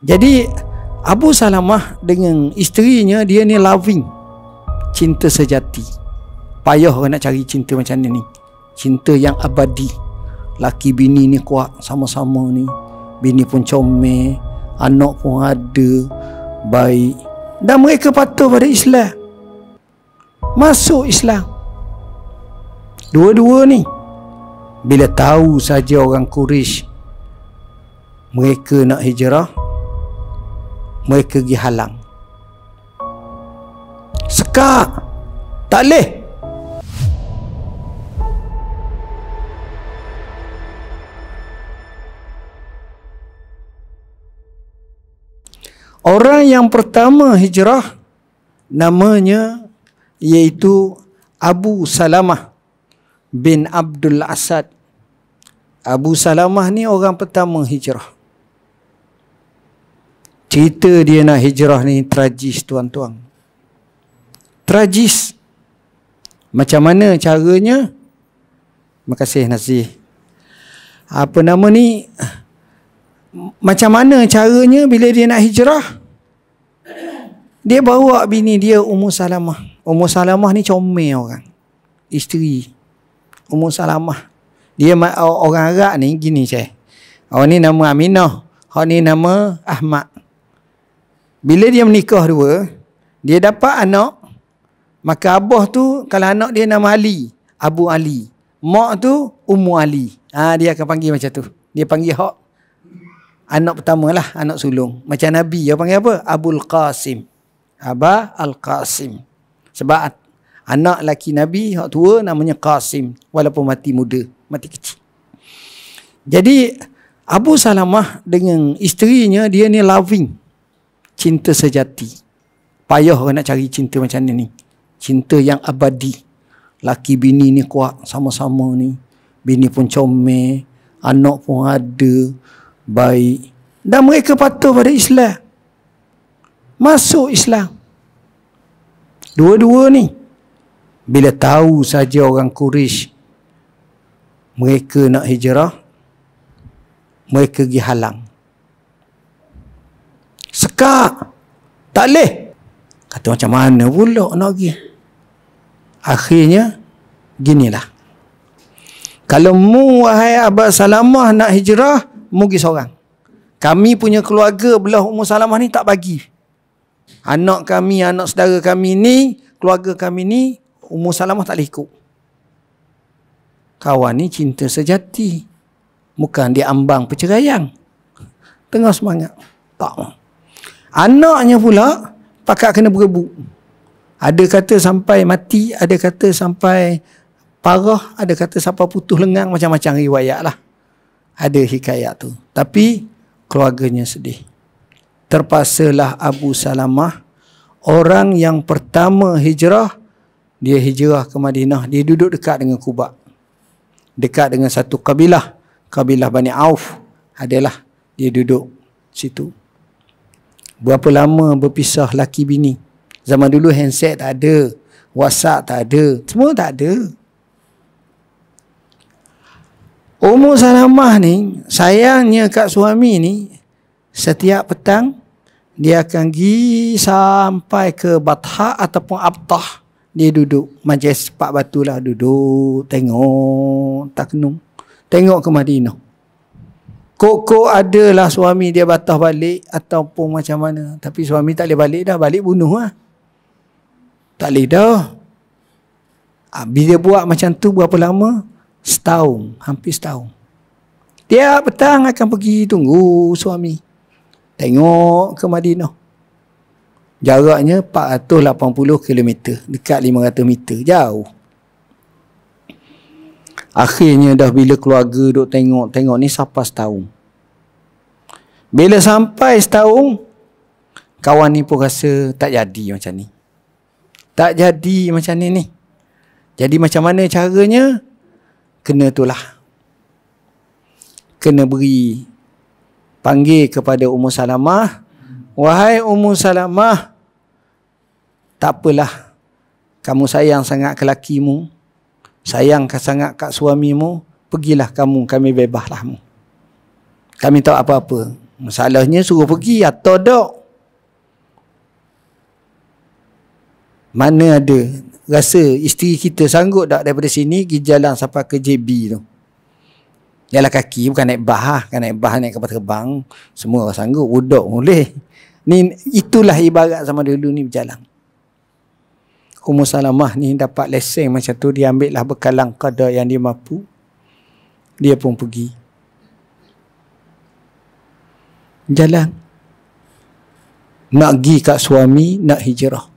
Jadi Abu Salamah dengan isterinya dia ni loving. Cinta sejati. Payah orang nak cari cinta macam ni ni. Cinta yang abadi. Laki bini ni kuat sama-sama ni. Bini pun comel, anak pun ada, baik. Dan mereka patuh pada Islam. Masuk Islam. Dua-dua ni bila tahu saja orang Quraisy mereka nak hijrah mereka pergi halang. Sekak! Tak boleh orang yang pertama hijrah namanya iaitu Abu Salamah bin Abdul Asad. Abu Salamah ni orang pertama hijrah Cerita dia nak hijrah ni tragis tuan-tuan. Tragis. Macam mana caranya? Terima kasih Nazih. Apa nama ni? Macam mana caranya bila dia nak hijrah? Dia bawa bini dia Ummu Salamah. Ummu Salamah ni comel orang. Isteri. Ummu Salamah. Dia orang Arab ni gini saya. Orang ni nama Aminah. Orang ni nama Ahmad. Bila dia menikah dua, dia dapat anak, maka abah tu kalau anak dia nama Ali, Abu Ali. Mak tu Ummu Ali. Ha, dia akan panggil macam tu. Dia panggil hak anak pertama lah, anak sulung. Macam Nabi, dia panggil apa? Abul Qasim. Aba Al-Qasim. Sebab anak laki Nabi, hak tua namanya Qasim. Walaupun mati muda, mati kecil. Jadi, Abu Salamah dengan isterinya, dia ni loving cinta sejati. Payah orang nak cari cinta macam ni. Cinta yang abadi. Laki bini ni kuat sama-sama ni. Bini pun comel, anak pun ada, baik. Dan mereka patuh pada Islam. Masuk Islam. Dua-dua ni. Bila tahu saja orang Quraisy mereka nak hijrah, mereka pergi halang. Sekak. Tak boleh. Kata macam mana pula nak pergi. Akhirnya, ginilah. Kalau mu wahai Abah Salamah nak hijrah, mu pergi seorang. Kami punya keluarga belah Ummu Salamah ni tak bagi. Anak kami, anak saudara kami ni, keluarga kami ni, Ummu Salamah tak boleh ikut. Kawan ni cinta sejati. Bukan dia ambang perceraian. Tengah semangat. Tak. Anaknya pula pakat kena berebut. Ada kata sampai mati, ada kata sampai parah, ada kata sampai putus lengang, macam-macam riwayat lah. Ada hikayat tu. Tapi keluarganya sedih. Terpaksalah Abu Salamah, orang yang pertama hijrah, dia hijrah ke Madinah. Dia duduk dekat dengan Kubak. Dekat dengan satu kabilah. Kabilah Bani Auf. Adalah dia duduk situ. Berapa lama berpisah laki bini. Zaman dulu handset tak ada. WhatsApp tak ada. Semua tak ada. Umur Salamah ni, sayangnya kat suami ni, setiap petang, dia akan pergi sampai ke Batha ataupun Abtah. Dia duduk. Majlis Pak Batu lah duduk. Tengok. Tak kenung. Tengok ke Madinah. Kok-kok adalah suami dia batah balik ataupun macam mana. Tapi suami tak boleh balik dah. Balik bunuh lah. Tak boleh dah. Ha, bila buat macam tu berapa lama? Setahun. Hampir setahun. Tiap petang akan pergi tunggu suami. Tengok ke Madinah. Jaraknya 480 km. Dekat 500 meter. Jauh. Akhirnya dah bila keluarga duk tengok-tengok ni sampai setahun. Bila sampai setahun, kawan ni pun rasa tak jadi macam ni. Tak jadi macam ni ni. Jadi macam mana caranya? Kena itulah. Kena beri panggil kepada Ummu Salamah. Wahai Ummu Salamah, tak apalah. Kamu sayang sangat ke lakimu sayang sangat kat suamimu, pergilah kamu, kami bebaslah mu. Kami tahu apa-apa. Masalahnya suruh pergi atau tak. Mana ada rasa isteri kita sanggup tak daripada sini pergi jalan sampai ke JB tu. Jalan kaki bukan naik bah lah. Kan naik bah naik kapal terbang. Semua orang sanggup. Udok boleh. Ni, itulah ibarat sama dulu ni berjalan. Ummu Salamah ni dapat lesen macam tu. Dia ambil lah bekalan kadar yang dia mampu. Dia pun pergi. Jalan. Nak pergi kat suami, nak hijrah.